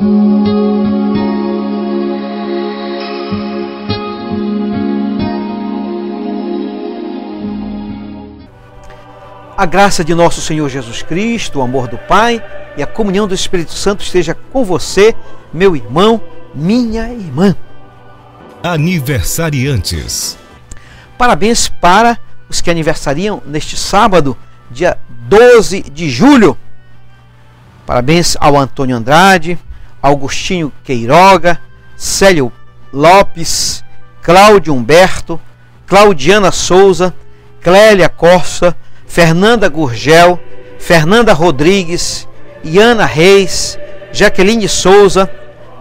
A graça de nosso Senhor Jesus Cristo, o amor do Pai e a comunhão do Espírito Santo esteja com você, meu irmão, minha irmã. Aniversariantes. Parabéns para os que aniversariam neste sábado, dia 12 de julho. Parabéns ao Antônio Andrade, Augustinho Queiroga, Célio Lopes, Cláudio Humberto, Claudiana Souza, Clélia Costa, Fernanda Gurgel, Fernanda Rodrigues, Iana Reis, Jaqueline Souza,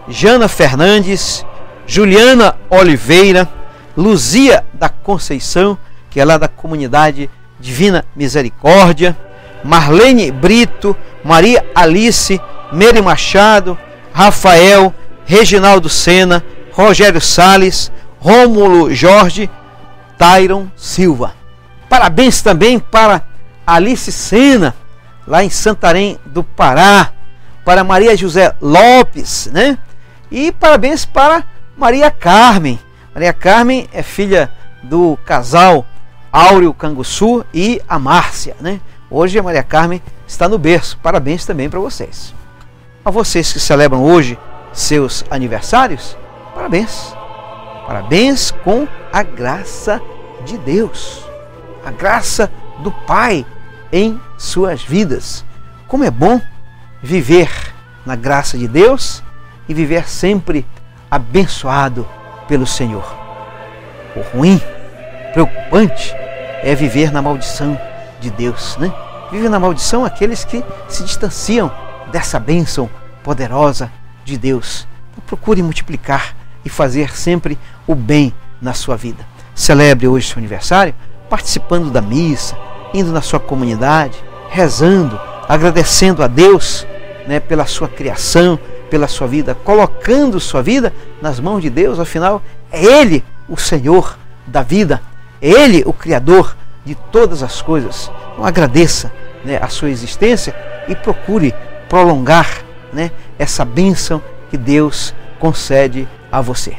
Jana Fernandes, Juliana Oliveira, Luzia da Conceição, que é lá da comunidade Divina Misericórdia, Marlene Brito, Maria Alice, Meire Machado, Rafael, Reginaldo Sena, Rogério Sales, Rômulo Jorge, Tyron Silva. Parabéns também para Alice Sena, lá em Santarém do Pará, para Maria José Lopes, né? E parabéns para Maria Carmen. Maria Carmen é filha do casal Áureo Canguçu e a Márcia, né? Hoje a Maria Carmen está no berço. Parabéns também para vocês. A vocês que celebram hoje seus aniversários, parabéns. Parabéns com a graça de Deus a graça do Pai em suas vidas. Como é bom viver na graça de Deus e viver sempre abençoado pelo Senhor. O ruim, preocupante, é viver na maldição de Deus, né? Vive na maldição aqueles que se distanciam dessa bênção poderosa de Deus. Então, procure multiplicar e fazer sempre o bem na sua vida. Celebre hoje seu aniversário participando da missa, indo na sua comunidade, rezando, agradecendo a Deus né, pela sua criação, pela sua vida, colocando sua vida nas mãos de Deus, afinal, é Ele o Senhor da vida, é Ele o Criador de todas as coisas. Então agradeça né, a sua existência e procure prolongar né, essa bênção que Deus concede a você.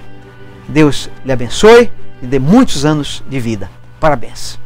Deus lhe abençoe e dê muitos anos de vida. Parabéns.